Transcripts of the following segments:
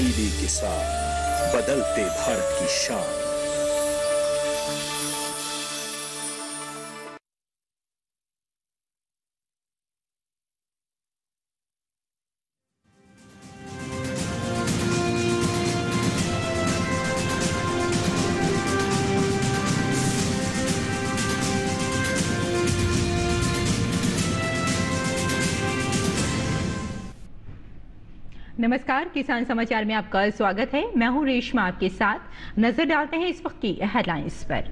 तब्दीली के साथ बदलते भारत की शान। नमस्कार, किसान समाचार में आपका स्वागत है। मैं हूँ रेशमा आपके साथ। नज़र डालते हैं इस वक्त की हेडलाइंस पर।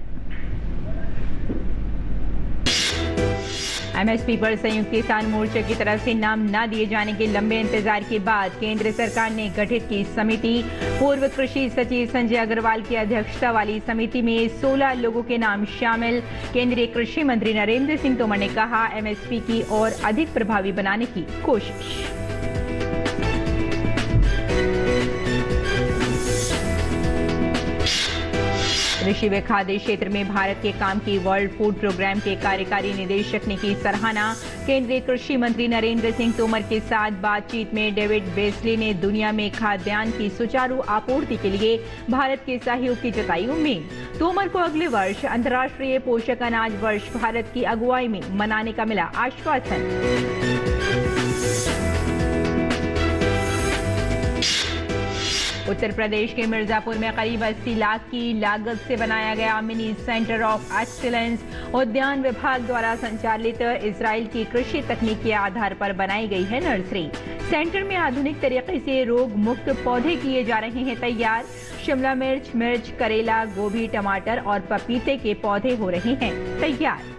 एमएसपी पर संयुक्त किसान मोर्चा की तरफ़ से नाम न दिए जाने के लंबे इंतज़ार के बाद केंद्र सरकार ने गठित की समिति। पूर्व कृषि सचिव संजय अग्रवाल की अध्यक्षता वाली समिति में 16 लोगों के नाम शामिल। केंद्रीय कृषि मंत्री नरेंद्र सिंह तोमर ने कहा एमएसपी की और अधिक प्रभावी बनाने की कोशिश। कृषि व खाद्य क्षेत्र में भारत के काम की वर्ल्ड फ़ूड प्रोग्राम के कार्यकारी निदेशक ने की सराहना। केंद्रीय कृषि मंत्री नरेंद्र सिंह तोमर के साथ बातचीत में डेविड बेस्ली ने दुनिया में खाद्यान्न की सुचारू आपूर्ति के लिए भारत के सहयोग की जताई उम्मीद। तोमर को अगले वर्ष अंतर्राष्ट्रीय पोषक अनाज वर्ष भारत की अगुवाई में मनाने का मिला आश्वासन। उत्तर प्रदेश के मिर्जापुर में करीब 80 लाख की लागत से बनाया गया मिनी सेंटर ऑफ़ एक्सीलेंस उद्यान विभाग द्वारा संचालित इसराइल की कृषि तकनीक के आधार पर बनाई गई है नर्सरी। सेंटर में आधुनिक तरीके से रोग मुक्त पौधे किए जा रहे हैं, तैयार। शिमला मिर्च मिर्च, करेला, गोभी, टमाटर और पपीते के पौधे हो रहे हैं, तैयार।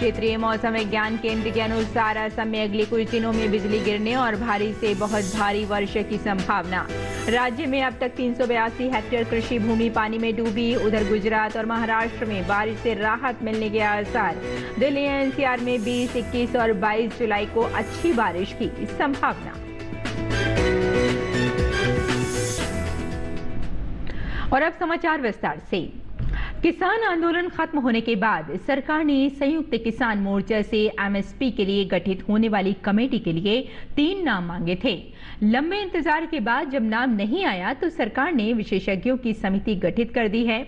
क्षेत्रीय मौसम विज्ञान केंद्र के अनुसार असम में अगले कुछ दिनों में बिजली गिरने और भारी से बहुत भारी वर्षा की संभावना। राज्य में अब तक तीन सौ बयासी हेक्टेयर कृषि भूमि पानी में डूबी। उधर गुजरात और महाराष्ट्र में बारिश से राहत मिलने के आसार। दिल्ली एनसीआर में 20, 21 और 22 जुलाई को अच्छी बारिश की संभावना। और अब समाचार विस्तार से। किसान आंदोलन खत्म होने के बाद सरकार ने संयुक्त किसान मोर्चा से एमएसपी के लिए गठित होने वाली कमेटी के लिए तीन नाम मांगे थे। लंबे इंतज़ार के बाद जब नाम नहीं आया तो सरकार ने विशेषज्ञों की समिति गठित कर दी है।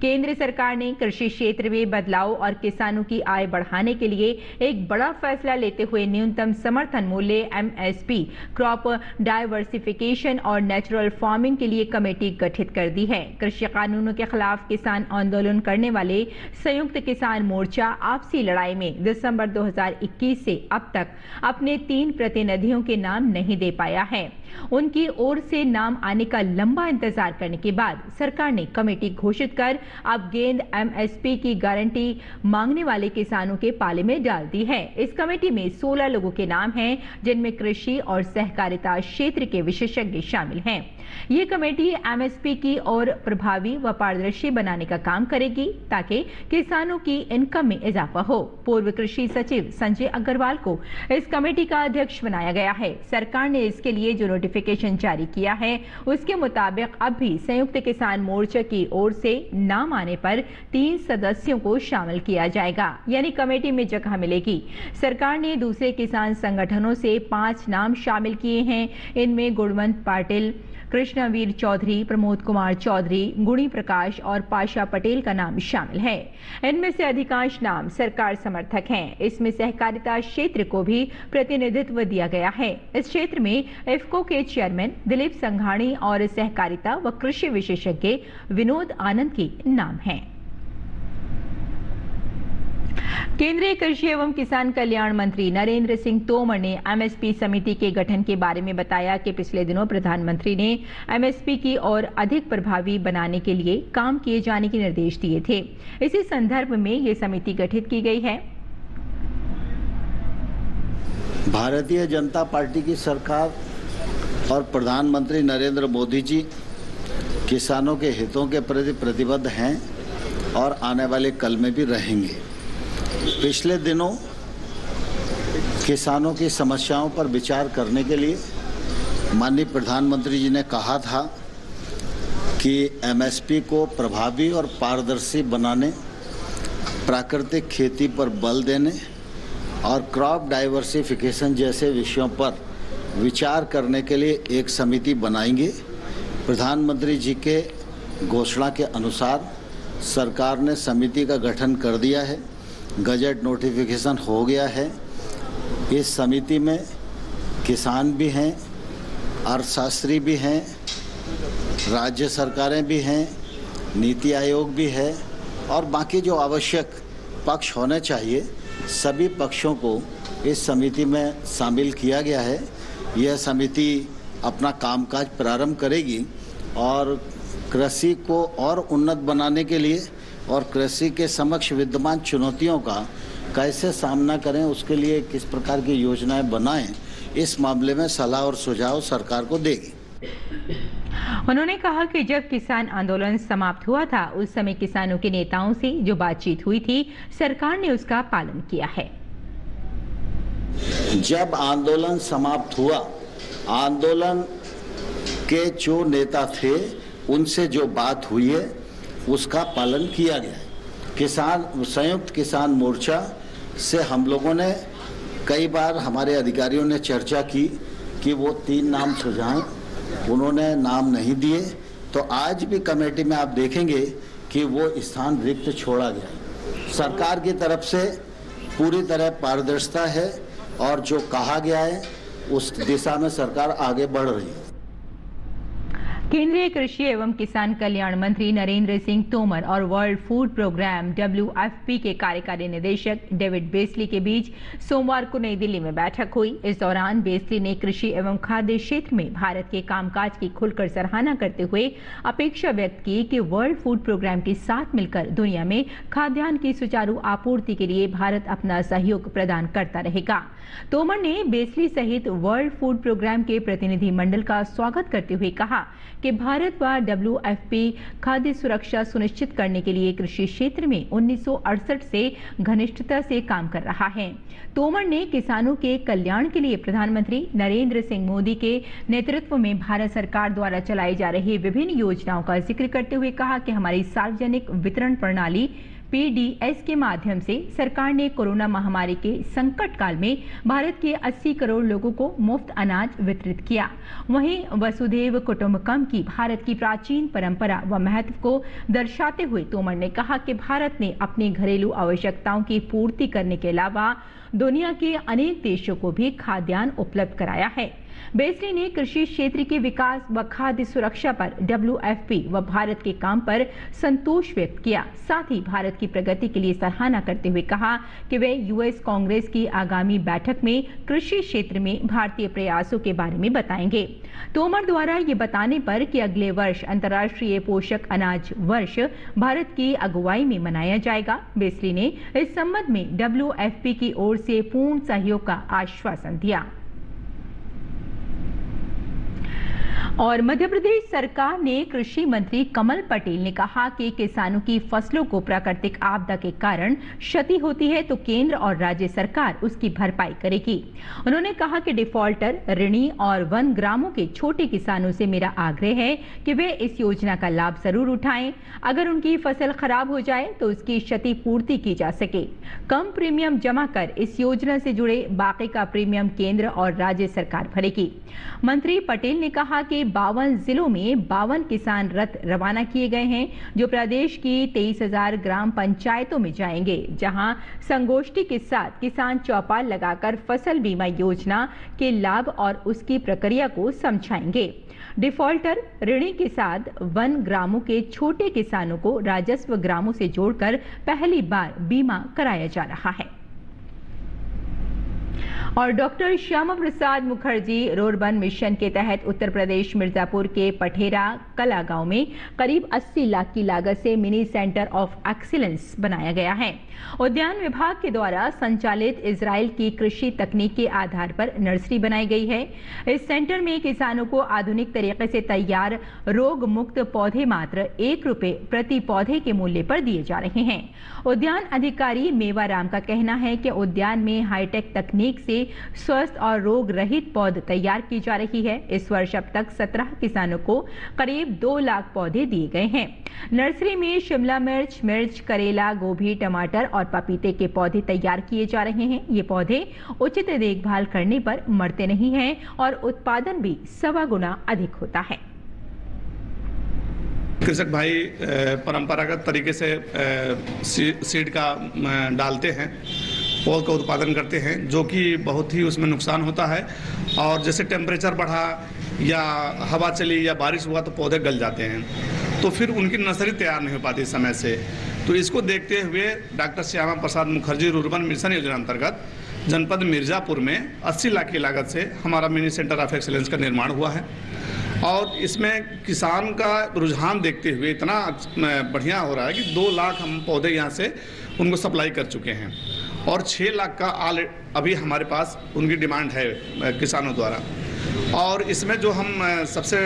केंद्र सरकार ने कृषि क्षेत्र में बदलाव और किसानों की आय बढ़ाने के लिए एक बड़ा फैसला लेते हुए न्यूनतम समर्थन मूल्य एमएसपी, क्रॉप डायवर्सिफिकेशन और नेचुरल फ़ार्मिंग के लिए कमेटी गठित कर दी है। कृषि कानूनों के खिलाफ किसान आंदोलन करने वाले संयुक्त किसान मोर्चा आपसी लड़ाई में दिसंबर 2021 से अब तक अपने तीन प्रतिनिधियों के नाम नहीं दे पाया है। उनकी ओर से नाम आने का लंबा इंतज़ार करने के बाद सरकार ने कमेटी घोषित कर अब गेंद एमएसपी की गारंटी मांगने वाले किसानों के पाले में डाल दी है। इस कमेटी में 16 लोगों के नाम हैं, जिनमें कृषि और सहकारिता क्षेत्र के विशेषज्ञ शामिल हैं। ये कमेटी एमएसपी की और प्रभावी व पारदर्शी बनाने का काम करेगी ताकि किसानों की इनकम में इजाफा हो। पूर्व कृषि सचिव संजय अग्रवाल को इस कमेटी का अध्यक्ष बनाया गया है। सरकार ने इसके लिए जो नोटिफिकेशन जारी किया है, उसके मुताबिक अब भी संयुक्त किसान मोर्चा की ओर से नाम आने पर तीन सदस्यों को शामिल किया जाएगा। यानी कमेटी में जगह मिलेगी। सरकार ने दूसरे किसान संगठनों से पाँच नाम शामिल किए हैं। इनमें गुणवंत पाटिल कृष्णवीर चौधरी, प्रमोद कुमार चौधरी, गुणी प्रकाश और पाशा पटेल का नाम शामिल है। इनमें से अधिकांश नाम सरकार समर्थक हैं। इसमें सहकारिता क्षेत्र को भी प्रतिनिधित्व दिया गया है। इस क्षेत्र में इफ्को के चेयरमैन दिलीप संघाणी और सहकारिता व कृषि विशेषज्ञ विनोद आनंद के नाम हैं। केंद्रीय कृषि एवं किसान कल्याण मंत्री नरेंद्र सिंह तोमर ने एमएसपी समिति के गठन के बारे में बताया कि पिछले दिनों प्रधानमंत्री ने एमएसपी की और अधिक प्रभावी बनाने के लिए काम किए जाने के निर्देश दिए थे। इसी संदर्भ में ये समिति गठित की गई है। भारतीय जनता पार्टी की सरकार और प्रधानमंत्री नरेंद्र मोदी जी किसानों के हितों के प्रति प्रतिबद्ध हैं और आने वाले कल में भी रहेंगे। पिछले दिनों किसानों की समस्याओं पर विचार करने के लिए माननीय प्रधानमंत्री जी ने कहा था कि एमएसपी को प्रभावी और पारदर्शी बनाने, प्राकृतिक खेती पर बल देने और क्रॉप डाइवर्सिफिकेशन जैसे विषयों पर विचार करने के लिए एक समिति बनाएँगे। प्रधानमंत्री जी के घोषणा के अनुसार सरकार ने समिति का गठन कर दिया है। गजट नोटिफिकेशन हो गया है। इस समिति में किसान भी हैं, अर्थशास्त्री भी हैं, राज्य सरकारें भी हैं, नीति आयोग भी है और बाकी जो आवश्यक पक्ष होने चाहिए, सभी पक्षों को इस समिति में शामिल किया गया है। यह समिति अपना कामकाज प्रारंभ करेगी और कृषि को और उन्नत बनाने के लिए और कृषि के समक्ष विद्यमान चुनौतियों का कैसे सामना करें उसके लिए किस प्रकार की योजनाएँ बनाएँ इस मामले में सलाह और सुझाव सरकार को देगी। उन्होंने कहा कि जब किसान आंदोलन समाप्त हुआ था उस समय किसानों के नेताओं से जो बातचीत हुई थी सरकार ने उसका पालन किया है। जब आंदोलन समाप्त हुआ आंदोलन के जो नेता थे उनसे जो बात हुई है उसका पालन किया गया किसान, संयुक्त किसान मोर्चा से हम लोगों ने कई बार हमारे अधिकारियों ने चर्चा की कि वो तीन नाम सुझाएँ, उन्होंने नाम नहीं दिए। तो आज भी कमेटी में आप देखेंगे कि वो स्थान रिक्त छोड़ा गया सरकार की तरफ़ से पूरी तरह पारदर्शिता है और जो कहा गया है, उस दिशा में सरकार आगे बढ़ रही है। केंद्रीय कृषि एवं किसान कल्याण मंत्री नरेंद्र सिंह तोमर और वर्ल्ड फ़ूड प्रोग्राम डब्ल्यू के कार्यकारी निदेशक डेविड बेसली के बीच सोमवार को नई दिल्ली में बैठक हुई। इस दौरान बेसली ने कृषि एवं खाद्य क्षेत्र में भारत के कामकाज की खुलकर सराहना करते हुए अपेक्षा व्यक्त की कि वर्ल्ड फ़ूड प्रोग्राम के साथ मिलकर दुनिया में खाद्यान्न की सुचारू आपूर्ति के लिए भारत अपना सहयोग प्रदान करता रहेगा। तोमर ने बेसली सहित वर्ल्ड फ़ूड प्रोग्राम के प्रतिनिधि मंडल का स्वागत करते हुए कहा कि भारत व डब्ल्यू खाद्य सुरक्षा सुनिश्चित करने के लिए कृषि क्षेत्र में उन्नीस से घनिष्ठता से काम कर रहा है। तोमर ने किसानों के कल्याण के लिए प्रधानमंत्री नरेंद्र सिंह मोदी के नेतृत्व में भारत सरकार द्वारा चलाई जा रही विभिन्न योजनाओं का ज़िक्र करते हुए कहा कि हमारी सार्वजनिक वितरण प्रणाली पीडीएस के माध्यम से सरकार ने कोरोना महामारी के संकट काल में भारत के 80 करोड़ लोगों को मुफ़्त अनाज वितरित किया। वहीं वसुदेव कुटुम्बकम की भारत की प्राचीन परंपरा व महत्व को दर्शाते हुए तोमर ने कहा कि भारत ने अपनी घरेलू आवश्यकताओं की पूर्ति करने के अलावा दुनिया के अनेक देशों को भी खाद्यान्न उपलब्ध कराया है। बेसली ने कृषि क्षेत्र के विकास व खाद्य सुरक्षा पर डब्ल्यू व भारत के काम पर संतोष व्यक्त किया। साथ ही भारत की प्रगति के लिए सराहना करते हुए कहा कि वे यूएस कांग्रेस की आगामी बैठक में कृषि क्षेत्र में भारतीय प्रयासों के बारे में बताएँगे। तोमर द्वारा ये बताने पर कि अगले वर्ष अंतर्राष्ट्रीय पोषक अनाज वर्ष भारत की अगुवाई में मनाया जाएगा। बेसली ने इस संबंध में डब्ल्यूएफपी की ओर से पूर्ण सहयोग का आश्वासन दिया। और मध्य प्रदेश सरकार ने कृषि मंत्री कमल पटेल ने कहा कि किसानों की फ़सलों को प्राकृतिक आपदा के कारण क्षति होती है तो केंद्र और राज्य सरकार उसकी भरपाई करेगी। उन्होंने कहा कि डिफॉल्टर, ऋणी और वन ग्रामों के छोटे किसानों से मेरा आग्रह है कि वे इस योजना का लाभ ज़रूर उठाएँ। अगर उनकी फ़सल खराब हो जाए तो उसकी क्षति पूर्ति की जा सके। कम प्रीमियम जमा कर इस योजना से जुड़े बाकी का प्रीमियम केंद्र और राज्य सरकार भरेगी। मंत्री पटेल ने कहा कि बावन जिलों में बावन किसान रथ रवाना किए गए हैं, जो प्रदेश की तेईस हज़ार ग्राम पंचायतों में जाएँगे, जहाँ संगोष्ठी के साथ किसान चौपाल लगाकर फ़सल बीमा योजना के लाभ और उसकी प्रक्रिया को समझाएँगे। डिफॉल्टर ऋणी के साथ वन ग्रामों के छोटे किसानों को राजस्व ग्रामों से जोड़कर पहली बार बीमा कराया जा रहा है। और doctor Shyama Prasad Mukherjee rurban mission के तहत उत्तर प्रदेश मिर्जापुर के पठेरा कला गाँव में करीब 80 लाख की लागत से मिनी सेंटर ऑफ़ एक्सीलेंस बनाया गया है। उद्यान विभाग के द्वारा संचालित इसराइल की कृषि तकनीक के आधार पर नर्सरी बनाई गई है। इस सेंटर में किसानों को आधुनिक तरीके से तैयार रोग मुक्त पौधे मात्र एक रुपए प्रति पौधे के मूल्य पर दिए जा रहे हैं। उद्यान अधिकारी मेवाराम का कहना है कि उद्यान में हाईटेक तकनीक से स्वस्थ और रोग रहित पौध तैयार की जा रही है। इस वर्ष अब तक 17 किसानों को करीब दो लाख पौधे दिए गए हैं। नर्सरी में शिमला मिर्च मिर्च, करेला, गोभी, टमाटर और पपीते के पौधे तैयार किए जा रहे हैं। ये पौधे उचित देखभाल करने पर मरते नहीं हैं और उत्पादन भी सवा गुना अधिक होता है। कृषक भाई परंपरागत तरीके से सीड का डालते हैं। पौध का उत्पादन करते हैं, जो कि बहुत ही उसमें नुकसान होता है। और जैसे टेम्परेचर बढ़ा या हवा चली या बारिश हुआ तो पौधे गल जाते हैं। तो फिर उनकी नर्सरी तैयार नहीं हो पाती समय से। तो इसको देखते हुए doctor Shyama Prasad Mukherjee rurban mission योजना अंतर्गत जनपद मिर्ज़ापुर में 80 लाख की लागत से हमारा मिनी सेंटर ऑफ़ एक्सीलेंस का निर्माण हुआ है। और इसमें किसान का रुझान देखते हुए इतना बढ़िया हो रहा है कि दो लाख हम पौधे यहाँ से उनको सप्लाई कर चुके हैं। और छः लाख का आल, अभी हमारे पास उनकी डिमांड है किसानों द्वारा। और इसमें जो हम सबसे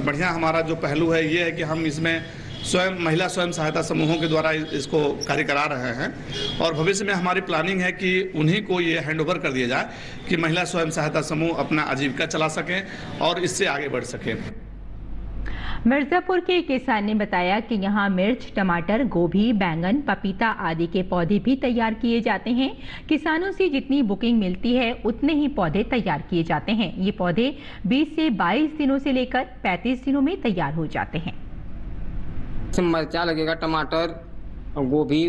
बढ़िया हमारा जो पहलू है ये है कि हम इसमें स्वयं, महिला स्वयं सहायता समूहों के द्वारा इसको कार्य करा रहे हैं। और भविष्य में हमारी प्लानिंग है कि उन्हीं को ये हैंड ओवर कर दिया जाए कि महिला स्वयं सहायता समूह अपना आजीविका चला सकें और इससे आगे बढ़ सकें। मिर्जापुर के एक किसान ने बताया कि यहाँ मिर्च, टमाटर, गोभी, बैंगन, पपीता आदि के पौधे भी तैयार किए जाते हैं। किसानों से जितनी बुकिंग मिलती है, उतने ही पौधे तैयार किए जाते हैं। ये पौधे 20 से 22 दिनों से लेकर 35 दिनों में तैयार हो जाते हैं। से मिर्चा लगेगा, टमाटर, और गोभी,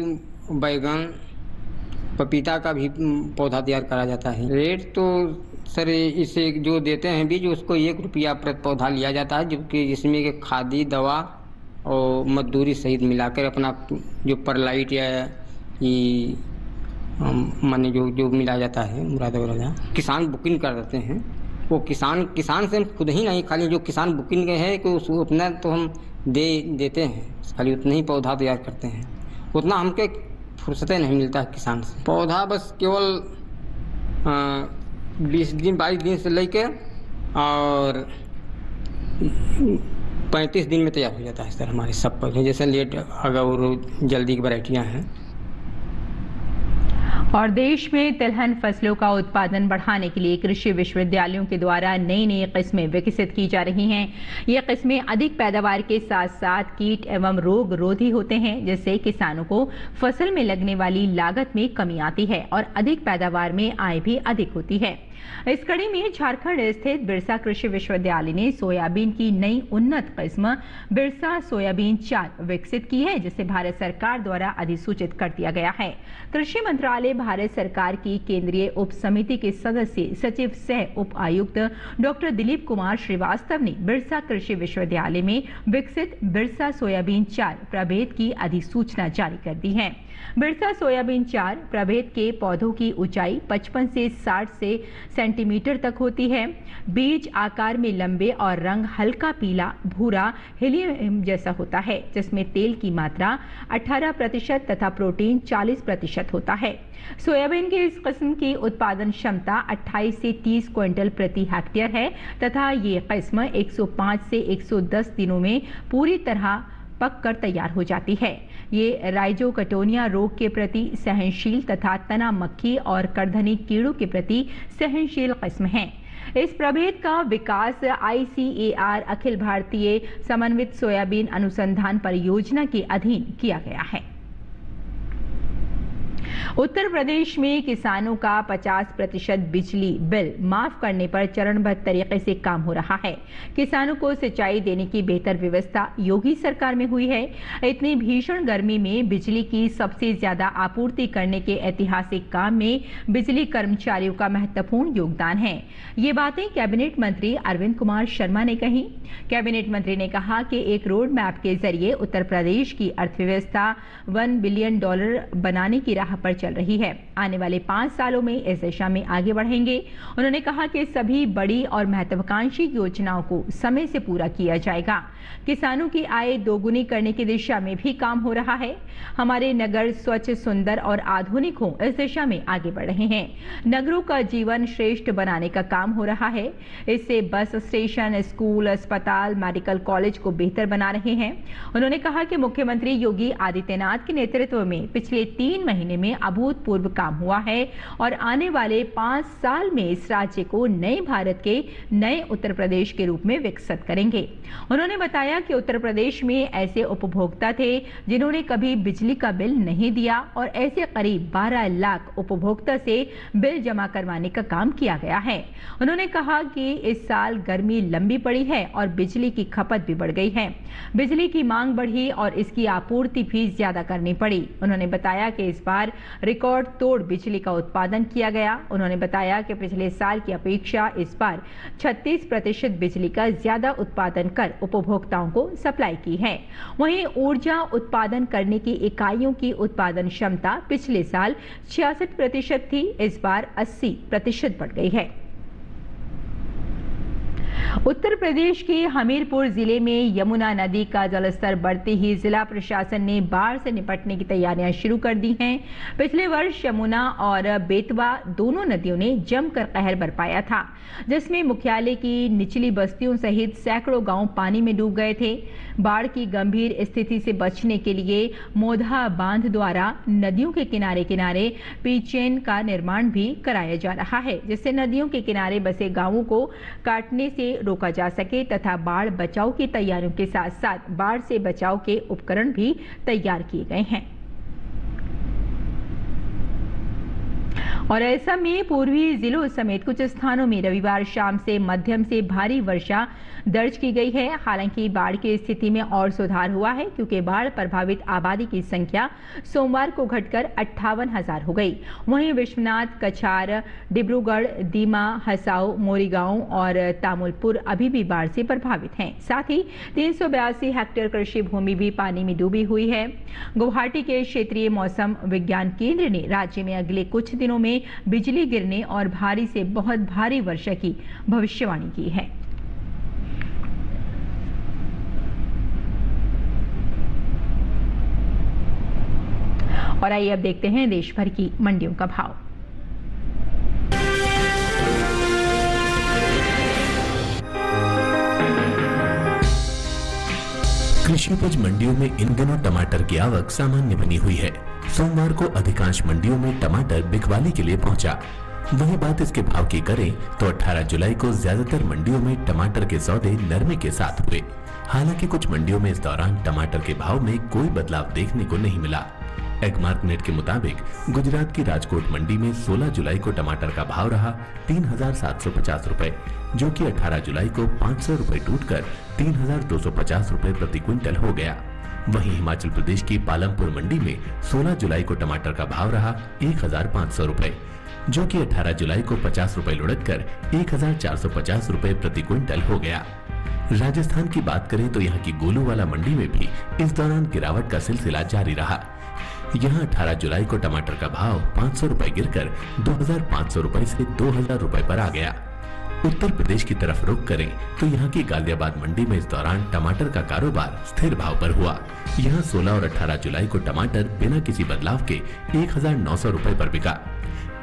बैगन, पपीता का भी पौधा तैयार करा जाता है। रेट तो सर, इसे जो देते हैं बीज, उसको एक रुपया प्रति पौधा लिया जाता है जबकि जिसमें कि खादी, दवा और मजदूरी सहित मिलाकर अपना जो परलाइट या, ये माने जो जो मिला जाता है, मुरादा मुरादा किसान बुकिंग कर देते हैं। वो किसान किसान से हम खुद ही नहीं, खाली जो किसान बुकिंग है, कि उसको अपना तो हम दे देते हैं। खाली उतना ही पौधा तैयार करते हैं। उतना हमके फुर्सतें नहीं मिलता है किसान से। पौधा बस केवल बीस दिन, बाईस दिन से लेके और पैंतीस दिन में तैयार हो जाता है सर हमारे सब पौधे। जैसे लेट अगर जल्दी की वराइटियाँ हैं। और देश में तिलहन फ़सलों का उत्पादन बढ़ाने के लिए कृषि विश्वविद्यालयों के द्वारा नई नई किस्में विकसित की जा रही हैं। ये किस्में अधिक पैदावार के साथ साथ कीट एवं रोग रोधी होते हैं, जिससे किसानों को फ़सल में लगने वाली लागत में कमी आती है और अधिक पैदावार में आय भी अधिक होती है। इस कड़ी में झारखंड स्थित बिरसा कृषि विश्वविद्यालय ने सोयाबीन की नई उन्नत किस्म बिरसा सोयाबीन चार विकसित की है, जिसे भारत सरकार द्वारा अधिसूचित कर दिया गया है। कृषि मंत्रालय भारत सरकार की केंद्रीय उप समिति के सदस्य सचिव सह उप आयुक्त डॉक्टर दिलीप कुमार श्रीवास्तव ने बिरसा कृषि विश्वविद्यालय में विकसित बिरसा सोयाबीन चार प्रभेद की अधिसूचना जारी कर दी है। बिरसा सोयाबीन चार प्रभेद के पौधों की ऊंचाई 55 से 60 से सेंटीमीटर तक होती है। बीज आकार में लंबे और रंग हल्का पीला, भूरा, हीलियम जैसा होता है, जिसमें तेल की मात्रा 18 प्रतिशत तथा प्रोटीन 40 प्रतिशत होता है। सोयाबीन के इस किस्म की उत्पादन क्षमता 28 से 30 क्विंटल प्रति हेक्टेयर है तथा ये किस्म 105 से 110 दिनों में पूरी तरह पक कर तैयार हो जाती है। ये राइजोकटोनिया रोग के प्रति सहनशील तथा तना मक्खी और करधनी कीड़ों के प्रति सहनशील किस्म है। इस प्रभेद का विकास आईसीएआर अखिल भारतीय समन्वित सोयाबीन अनुसंधान परियोजना के अधीन किया गया है। उत्तर प्रदेश में किसानों का 50 प्रतिशत बिजली बिल माफ़ करने पर चरणबद्ध तरीके से काम हो रहा है। किसानों को सिंचाई देने की बेहतर व्यवस्था योगी सरकार में हुई है। इतनी भीषण गर्मी में बिजली की सबसे ज़्यादा आपूर्ति करने के ऐतिहासिक काम में बिजली कर्मचारियों का महत्वपूर्ण योगदान है। ये बातें कैबिनेट मंत्री अरविंद कुमार शर्मा ने कही। कैबिनेट मंत्री ने कहा कि एक रोड मैप के ज़रिए उत्तर प्रदेश की अर्थव्यवस्था वन बिलियन डॉलर बनाने की राह पर चल रही है। आने वाले पाँच सालों में इस दिशा में आगे बढ़ेंगे। उन्होंने कहा कि सभी बड़ी और महत्वाकांक्षी योजनाओं को समय से पूरा किया जाएगा। किसानों की आय दोगुनी करने की दिशा में भी काम हो रहा है। हमारे नगर स्वच्छ, सुंदर और आधुनिक हो इस दिशा में आगे बढ़ रहे हैं। नगरों का जीवन श्रेष्ठ बनाने का काम हो रहा है। इससे बस स्टेशन, स्कूल, अस्पताल, मेडिकल कॉलेज को बेहतर बना रहे हैं। उन्होंने कहा कि मुख्यमंत्री योगी आदित्यनाथ के नेतृत्व में पिछले तीन महीने में अभूतपूर्व काम हुआ है और आने वाले पाँच साल में इस राज्य को नए भारत के नए उत्तर प्रदेश के रूप में विकसित करेंगे। उन्होंने बताया कि उत्तर प्रदेश में ऐसे उपभोक्ता थे जिन्होंने कभी बिजली का बिल नहीं दिया और ऐसे करीब 12 लाख उपभोक्ता से बिल जमा करवाने का काम किया गया है। उन्होंने कहा कि इस साल गर्मी लंबी पड़ी है और बिजली की खपत भी बढ़ गई है। बिजली की मांग बढ़ी और इसकी आपूर्ति भी ज़्यादा करनी पड़ी। उन्होंने बताया कि इस बार रिकॉर्ड तोड़ बिजली का उत्पादन किया गया। उन्होंने बताया कि पिछले साल की अपेक्षा इस बार 36 प्रतिशत बिजली का ज़्यादा उत्पादन कर उपभोक्ताओं को सप्लाई की है। वहीं ऊर्जा उत्पादन करने की इकाइयों की उत्पादन क्षमता पिछले साल छियासठ प्रतिशत थी, इस बार 80 प्रतिशत बढ़ गई है। उत्तर प्रदेश के हमीरपुर ज़िले में यमुना नदी का जलस्तर बढ़ते ही जिला प्रशासन ने बाढ़ से निपटने की तैयारियाँ शुरू कर दी हैं। पिछले वर्ष यमुना और बेतवा दोनों नदियों ने जमकर कहर बरपाया था, जिसमें मुख्यालय की निचली बस्तियों सहित सैकड़ों गाँव पानी में डूब गए थे। बाढ़ की गंभीर स्थिति से बचने के लिए मोधा बाँध द्वारा नदियों के किनारे किनारे पीचेन का निर्माण भी कराया जा रहा है, जिससे नदियों के किनारे बसे गाँवों को काटने से रोका जा सके तथा बाढ़ बचाव की तैयारियों के साथ साथ बाढ़ से बचाव के उपकरण भी तैयार किए गए हैं। और ऐसा में पूर्वी जिलों समेत कुछ स्थानों में रविवार शाम से मध्यम से भारी वर्षा दर्ज की गई है। हालाँकि बाढ़ की स्थिति में और सुधार हुआ है, क्योंकि बाढ़ प्रभावित आबादी की संख्या सोमवार को घटकर अट्ठावन हज़ार हो गई। वहीं विश्वनाथ, कछार, डिब्रूगढ़, दीमा हसाऊ मोरीगांव और तामुलपुर अभी भी बाढ़ से प्रभावित हैं। साथ ही तीन सौ बयासी हेक्टेयर कृषि भूमि भी पानी में डूबी हुई है। गुवाहाटी के क्षेत्रीय मौसम विज्ञान केंद्र ने राज्य में अगले कुछ दिनों में बिजली गिरने और भारी से बहुत भारी वर्षा की भविष्यवाणी की है। और आइए अब देखते हैं देश भर की मंडियों का भाव। कृषि उपज मंडियों में इन दिनों टमाटर की आवक सामान्य बनी हुई है। सोमवार को अधिकांश मंडियों में टमाटर बिकवाली के लिए पहुँचा। वही बात इसके भाव की करें तो 18 जुलाई को ज़्यादातर मंडियों में टमाटर के सौदे नरमे के साथ हुए। हालाँकि कुछ मंडियों में इस दौरान टमाटर के भाव में कोई बदलाव देखने को नहीं मिला। एगमार्क नेट के मुताबिक, गुजरात की राजकोट मंडी में 16 जुलाई को टमाटर का भाव रहा तीन हज़ार सात सौ पचास रूपए जो कि 18 जुलाई को पाँच सौ रूपए टूट कर तीन हज़ार दो सौ पचास रूपए प्रति क्विंटल हो गया। वहीं हिमाचल प्रदेश की पालमपुर मंडी में 16 जुलाई को टमाटर का भाव रहा एक हज़ार पाँच सौ रूपए जो कि 18 जुलाई को पचास रूपए लुढ़क कर एक हज़ार चार सौ पचास रूपए प्रति क्विंटल हो गया। राजस्थान की बात करें तो यहाँ की गोलू वाला मंडी में भी इस दौरान गिरावट का सिलसिला जारी रहा। यहाँ 18 जुलाई को टमाटर का भाव पाँच सौ रूपए गिर कर दो हज़ार पाँच सौ रूपए ऐसी दो हज़ार रूपए पर आ गया। उत्तर प्रदेश की तरफ़ रुख करें तो यहाँ की गाजियाबाद मंडी में इस दौरान टमाटर का कारोबार स्थिर भाव पर हुआ। यहाँ 16 और 18 जुलाई को टमाटर बिना किसी बदलाव के एक हज़ार नौ सौ रूपए पर बिका।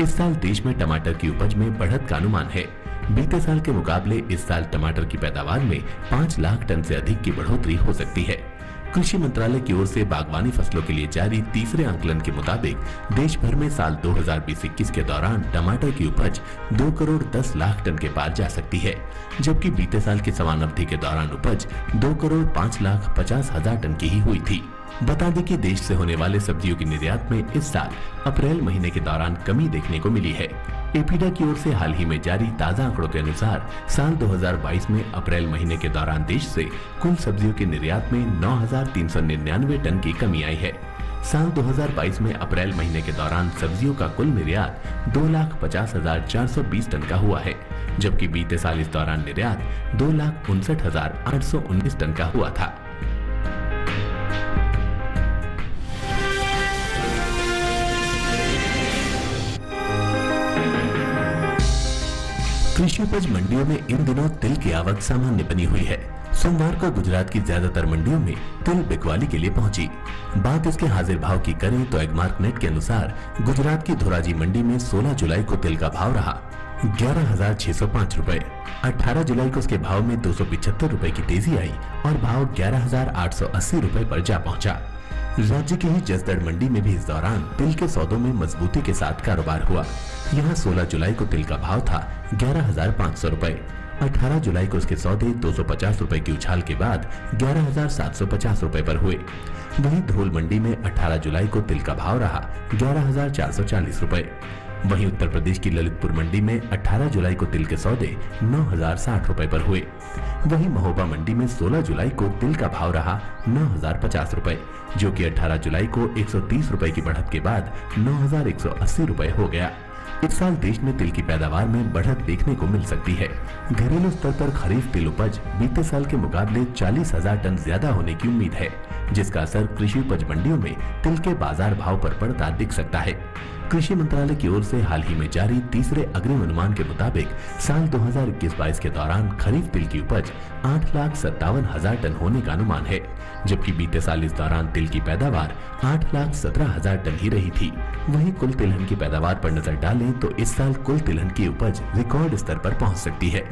इस साल देश में टमाटर की उपज में बढ़त का अनुमान है। बीते साल के मुकाबले इस साल टमाटर की पैदावार में पाँच लाख टन से अधिक की बढ़ोतरी हो सकती है। कृषि मंत्रालय की ओर से बागवानी फ़सलों के लिए जारी तीसरे आंकलन के मुताबिक देश भर में साल 2020-21 के दौरान टमाटर की उपज 2 करोड़ 10 लाख टन के पार जा सकती है, जबकि बीते साल के समान अवधि के दौरान उपज 2 करोड़ 5 लाख 50 हज़ार टन की ही हुई थी। बता दें कि देश से होने वाले सब्जियों की निर्यात में इस साल अप्रैल महीने के दौरान कमी देखने को मिली है। एपीडा की ओर से हाल ही में जारी ताज़ा आंकड़ों के अनुसार साल 2022 में अप्रैल महीने के दौरान देश से कुल सब्जियों के निर्यात में 9,399 टन की कमी आई है। साल 2022 में अप्रैल महीने के दौरान सब्जियों का कुल निर्यात दो लाख पचास हज़ार चार सौ बीस टन का हुआ है जबकि बीते साल इस दौरान निर्यात दो लाख उनसठ हज़ार आठ सौ उन्नीस टन का हुआ था। कृषि उपज मंडियों में इन दिनों तिल की आवक सामान्य बनी हुई है। सोमवार को गुजरात की ज़्यादातर मंडियों में तिल बिकवाली के लिए पहुँची। बात इसके हाजिर भाव की करें तो एगमार्क नेट के अनुसार गुजरात की धोराजी मंडी में 16 जुलाई को तिल का भाव रहा, ग्यारह हज़ार छह सौ पाँच रूपए अठारह जुलाई को उसके भाव में दो सौ पिछहत्तर रूपए की तेज़ी आई और भाव ग्यारह हज़ार आठ सौ अस्सी रूपए पर जा पहुँचा। राज्य के ही जसदड़ मंडी में भी इस दौरान तिल के सौदों में मजबूती के साथ कारोबार हुआ। यहाँ 16 जुलाई को तिल का भाव था ग्यारह हज़ार पाँच सौ रूपए। अठारह जुलाई को उसके सौदे दो सौ पचास रूपए की उछाल के बाद ग्यारह हज़ार सात सौ पचास रूपए आरोप हुए। वही धोल मंडी में 18 जुलाई को तिल का भाव रहा ग्यारह हज़ार चार सौ चालीस रूपए। वहीं उत्तर प्रदेश की ललितपुर मंडी में 18 जुलाई को तिल के सौदे नौ हज़ार साठ रूपए पर हुए। वहीं महोबा मंडी में 16 जुलाई को तिल का भाव रहा नौ हज़ार पचास रूपए, जो कि 18 जुलाई को 130 रुपए की बढ़त के बाद नौ हज़ार एक सौ अस्सी रूपए हो गया। इस साल देश में तिल की पैदावार में बढ़त देखने को मिल सकती है। घरेलू स्तर पर खरीफ तिल उपज बीते साल के मुकाबले चालीस हज़ार टन ज़्यादा होने की उम्मीद है, जिसका असर कृषि उपज मंडियों में तिल के बाज़ार भाव पर पड़ता दिख सकता है। कृषि मंत्रालय की ओर से हाल ही में जारी तीसरे अग्रिम अनुमान के मुताबिक, साल 2021-22 के दौरान खरीफ तिल की उपज आठ लाख सत्तावन हज़ार टन होने का अनुमान है, जबकि बीते साल इस दौरान तिल की पैदावार आठ लाख सत्रह हज़ार टन ही रही थी। वहीं कुल तिलहन की पैदावार पर नज़र डालें तो इस साल कुल तिलहन की उपज रिकॉर्ड स्तर पर पहुँच सकती है।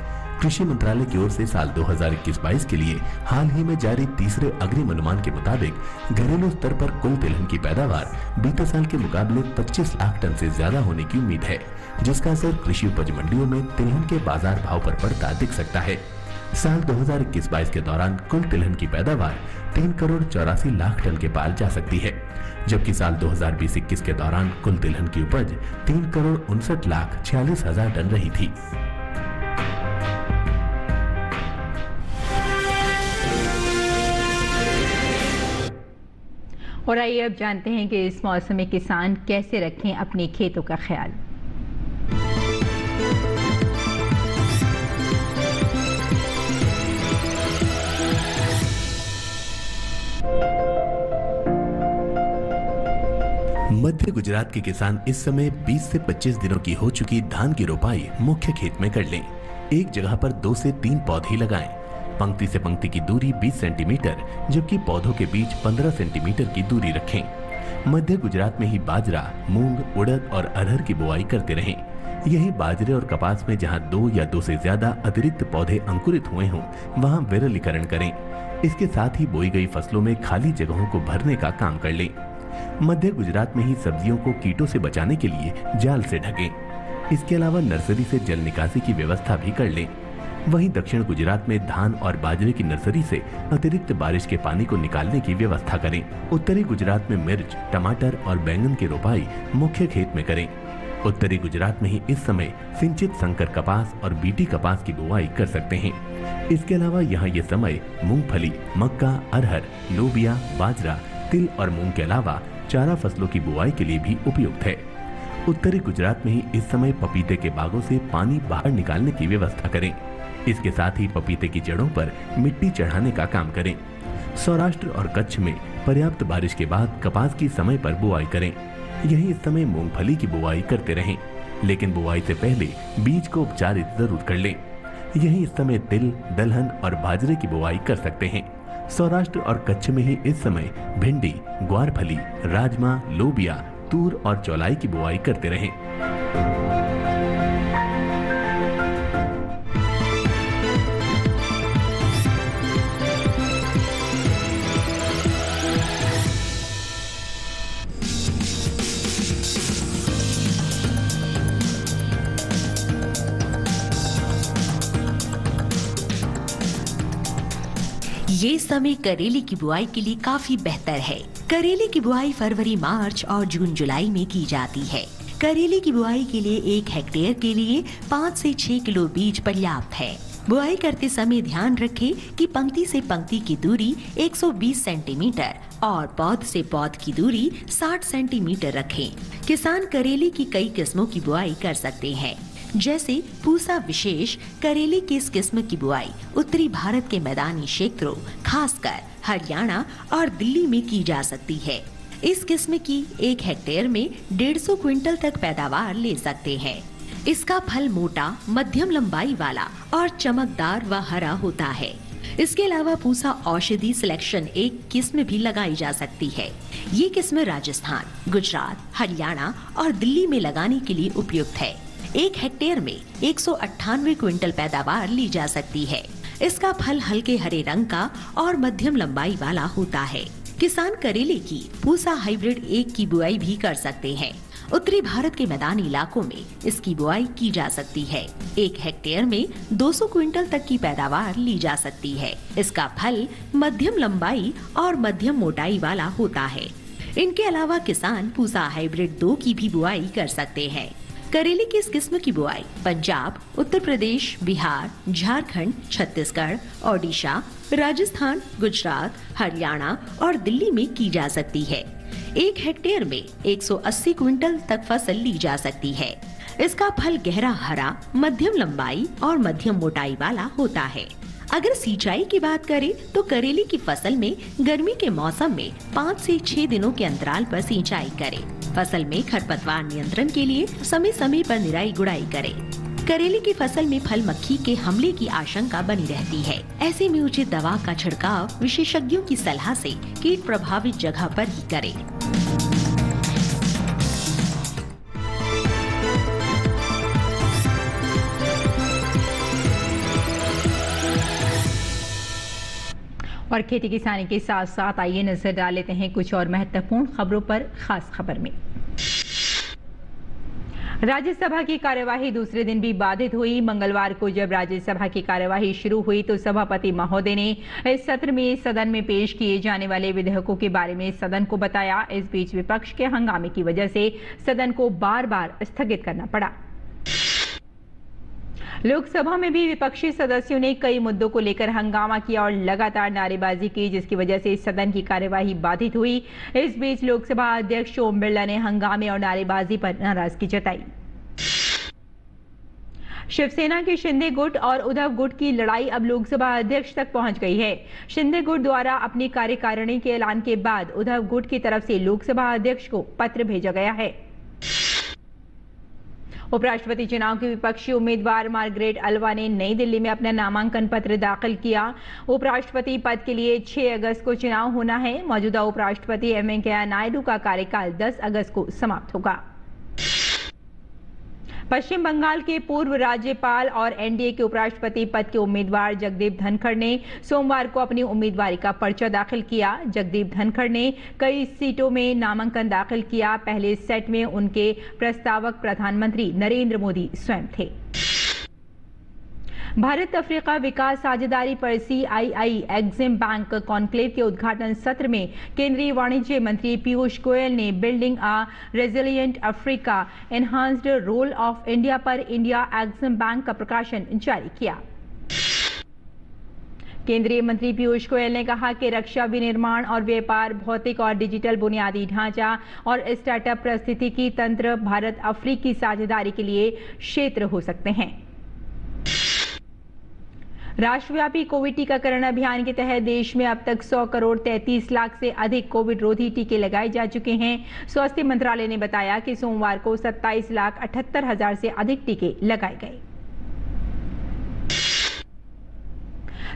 कृषि मंत्रालय की ओर से साल 2021-22 के लिए हाल ही में जारी तीसरे अग्रिम अनुमान के मुताबिक घरेलू स्तर पर कुल तिलहन की पैदावार बीते साल के मुकाबले 25 लाख टन से ज़्यादा होने की उम्मीद है, जिसका असर कृषि उपज मंडियों में तिलहन के बाज़ार भाव पर पड़ता दिख सकता है। साल 2021-22 के दौरान कुल तिलहन की पैदावार तीन करोड़ चौरासी लाख टन के पार जा सकती है, जबकि साल 2020-21 के दौरान कुल तिलहन की उपज तीन करोड़ उनसठ लाख छियालीस हज़ार टन रही थी। और आइए अब जानते हैं कि इस मौसम में किसान कैसे रखें अपने खेतों का ख्याल मध्य गुजरात के किसान इस समय 20 से 25 दिनों की हो चुकी धान की रोपाई मुख्य खेत में कर लें। एक जगह पर दो से तीन पौधे लगाएँ। पंक्ति से पंक्ति की दूरी 20 सेंटीमीटर, जबकि पौधों के बीच 15 सेंटीमीटर की दूरी रखें। मध्य गुजरात में ही बाजरा, मूंग, उड़द और अरहर की बुआई करते रहें। यही बाजरे और कपास में जहाँ दो या दो से ज़्यादा अतिरिक्त पौधे अंकुरित हुए हों, वहाँ विरलीकरण करें। इसके साथ ही बोई गई फ़सलों में खाली जगहों को भरने का काम कर लें। मध्य गुजरात में ही सब्जियों को कीटों से बचाने के लिए जाल से ढकें। इसके अलावा नर्सरी से जल निकासी की व्यवस्था भी कर लें। वहीं दक्षिण गुजरात में धान और बाजरे की नर्सरी से अतिरिक्त बारिश के पानी को निकालने की व्यवस्था करें। उत्तरी गुजरात में मिर्च, टमाटर और बैंगन की रोपाई मुख्य खेत में करें। उत्तरी गुजरात में ही इस समय सिंचित संकर कपास और बीटी कपास की बुआई कर सकते हैं। इसके अलावा यहाँ ये समय मूंगफली, मक्का, अरहर, लोबिया, बाजरा, तिल और मूंग के अलावा चारा फ़सलों की बुआई के लिए भी उपयुक्त है। उत्तरी गुजरात में ही इस समय पपीते के बागों से पानी बाहर निकालने की व्यवस्था करें। इसके साथ ही पपीते की जड़ों पर मिट्टी चढ़ाने का काम करें। सौराष्ट्र और कच्छ में पर्याप्त बारिश के बाद कपास की समय पर बुआई करें। यही इस समय मूंगफली की बुआई करते रहें, लेकिन बुआई से पहले बीज को उपचारित ज़रूर कर लें। यही इस समय तिल, दलहन और बाजरे की बुआई कर सकते हैं। सौराष्ट्र और कच्छ में ही इस समय भिंडी, ग्वारफली, राजमा, लोबिया, तूर और चौलाई की बुआई करते रहें। ये समय करेले की बुआई के लिए काफ़ी बेहतर है। करेले की बुआई फरवरी, मार्च और जून, जुलाई में की जाती है। करेले की बुआई के लिए एक हेक्टेयर के लिए पाँच से छह किलो बीज पर्याप्त है। बुआई करते समय ध्यान रखें कि पंक्ति से पंक्ति की दूरी 120 सेंटीमीटर और पौध से पौध की दूरी 60 सेंटीमीटर रखें। किसान करेले की कई किस्मों की बुआई कर सकते हैं। जैसे पूसा विशेष करेले की इस किस्म की बुआई उत्तरी भारत के मैदानी क्षेत्रों, खासकर हरियाणा और दिल्ली में की जा सकती है। इस किस्म की एक हेक्टेयर में 150 क्विंटल तक पैदावार ले सकते हैं। इसका फल मोटा, मध्यम लंबाई वाला और चमकदार व हरा होता है। इसके अलावा पूसा औषधि सिलेक्शन एक किस्म भी लगाई जा सकती है। ये किस्म राजस्थान, गुजरात, हरियाणा और दिल्ली में लगाने के लिए उपयुक्त है। एक हेक्टेयर में एक क्विंटल पैदावार ली जा सकती है। इसका फल हल्के हरे रंग का और मध्यम लंबाई वाला होता है। किसान करेले की पूसा हाइब्रिड एक की बुआई भी कर सकते हैं। उत्तरी भारत के मैदानी इलाकों में इसकी बुआई की जा सकती है। एक हेक्टेयर में 200 क्विंटल तक की पैदावार ली जा सकती है। इसका फल मध्यम लंबाई और मध्यम मोटाई वाला होता है। इनके अलावा किसान पूसा हाइब्रिड दो की भी बुआई कर सकते हैं। करेले की इस किस्म की बुआई पंजाब उत्तर प्रदेश बिहार झारखंड, छत्तीसगढ़ ओडिशा राजस्थान गुजरात हरियाणा और दिल्ली में की जा सकती है। एक हेक्टेयर में 180 क्विंटल तक फ़सल ली जा सकती है। इसका फल गहरा हरा मध्यम लंबाई और मध्यम मोटाई वाला होता है। अगर सिंचाई की बात करें तो करेले की फ़सल में गर्मी के मौसम में पाँच से छह दिनों के अंतराल पर सिंचाई करें। फ़सल में खरपतवार नियंत्रण के लिए समय समय पर निराई गुड़ाई करें। करेले की फ़सल में फल मक्खी के हमले की आशंका बनी रहती है। ऐसे में उचित दवा का छिड़काव विशेषज्ञों की सलाह से कीट प्रभावित जगह पर ही करें। और खेती किसानी के साथ साथ आइए नज़र डाल लेते हैं कुछ और महत्वपूर्ण खबरों पर, खास खबर में। राज्यसभा की कार्यवाही दूसरे दिन भी बाधित हुई। मंगलवार को जब राज्यसभा की कार्यवाही शुरू हुई तो सभापति महोदय ने इस सत्र में सदन में पेश किए जाने वाले विधेयकों के बारे में सदन को बताया। इस बीच विपक्ष के हंगामे की वजह से सदन को बार बार स्थगित करना पड़ा। लोकसभा में भी विपक्षी सदस्यों ने कई मुद्दों को लेकर हंगामा किया और लगातार नारेबाजी की, जिसकी वजह से सदन की कार्यवाही बाधित हुई। इस बीच लोकसभा अध्यक्ष ओम बिरला ने हंगामे और नारेबाजी पर नाराज़गी जताई। शिवसेना के शिंदे गुट और उद्धव गुट की लड़ाई अब लोकसभा अध्यक्ष तक पहुँच गई है। शिंदे गुट द्वारा अपनी कार्यकारिणी के ऐलान के बाद उद्धव गुट की तरफ़ से लोकसभा अध्यक्ष को पत्र भेजा गया है। उपराष्ट्रपति चुनाव के विपक्षी उम्मीदवार मार्गरेट अल्वा ने नई दिल्ली में अपना नामांकन पत्र दाखिल किया। उपराष्ट्रपति पद के लिए 6 अगस्त को चुनाव होना है। मौजूदा उपराष्ट्रपति एम वेंकैया नायडू का कार्यकाल 10 अगस्त को समाप्त होगा। पश्चिम बंगाल के पूर्व राज्यपाल और एनडीए के उपराष्ट्रपति पद के उम्मीदवार जगदीप धनखड़ ने सोमवार को अपनी उम्मीदवारी का पर्चा दाखिल किया। जगदीप धनखड़ ने कई सीटों में नामांकन दाखिल किया। पहले सेट में उनके प्रस्तावक प्रधानमंत्री नरेंद्र मोदी स्वयं थे। भारत अफ्रीका विकास साझेदारी पर सीआईआई एग्जिम बैंक कॉन्क्लेव के उद्घाटन सत्र में केंद्रीय वाणिज्य मंत्री पीयूष गोयल ने building a resilient Africa enhanced role of India पर इंडिया एग्जिम बैंक का प्रकाशन जारी किया। केंद्रीय मंत्री पीयूष गोयल ने कहा कि रक्षा विनिर्माण और व्यापार, भौतिक और डिजिटल बुनियादी ढांचा और स्टार्टअप परिस्थिति की तंत्र भारत अफ्रीकी साझेदारी के लिए क्षेत्र हो सकते हैं। राष्ट्रव्यापी कोविड टीकाकरण अभियान के तहत देश में अब तक 100 करोड़ 33 लाख से अधिक कोविड रोधी टीके लगाए जा चुके हैं। स्वास्थ्य मंत्रालय ने बताया कि सोमवार को 27 लाख अठहत्तर हज़ार से अधिक टीके लगाए गए।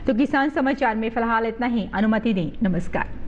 तो किसान समाचार में फ़िलहाल इतना ही। अनुमति दें। नमस्कार।